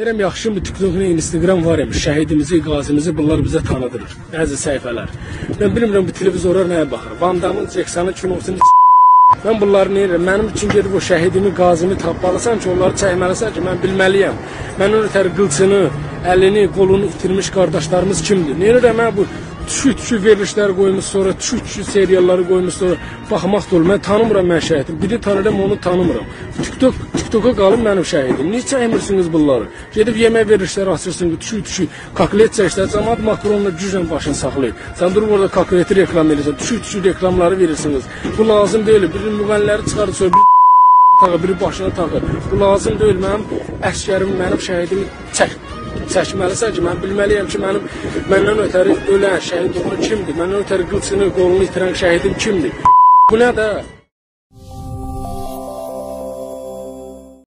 Deyirəm yaxşımı TikTok-la Instagram var imiş. Şəhidimizi, qazimizi bunlar bizə tanıdırır. Bəzi səhifələr. Mən bilmirəm bu televizora nəyə baxır. Van Damme, Jackson-ın kinosunu Mən bunları nə edirəm? Mənim üçün gedib o şəhidimi, qazimi tapmalısan ki, onları çəkməlisən ki, mən bilməliyəm. Məndən ötəri qılçını, əlini, qolunu itirmiş qardaşlarımız kimdir? Nə edirəm mən bu düşük-düşük verilişlər qoymuş, sonra düşük-düşük serialları qoymuş, sonra baxmaq da olur. Mən tanımıram mən şəhidim. Biri tanıyıram, onu tanımıram. TikTok, TikToka qalın mənim şəhidim. Niyə çəkmirsiniz bunları? Gedib yemək verilişləri açırsınız, düşük-düşük koklet çəksə, cəmaət makronla güclə başını saxlayır. Sən durub orada kokleti reklam edirsən, düşük-düşük reklamları verirsiniz. Bu lazım deyil. Biri müğənniləri çıxarır, sonra bir tağı, biri başına tağı. Bu lazım deyil. Mənim əskərim, mənim şəhidimi çək çəkməlisən ki, mən bilməliyəm ki, mənim məndən ötəri ölən şəhid olan kimdir? Məndən ötəri qılçını, qolunu itirən şəhidim kimdir? Bu nə də?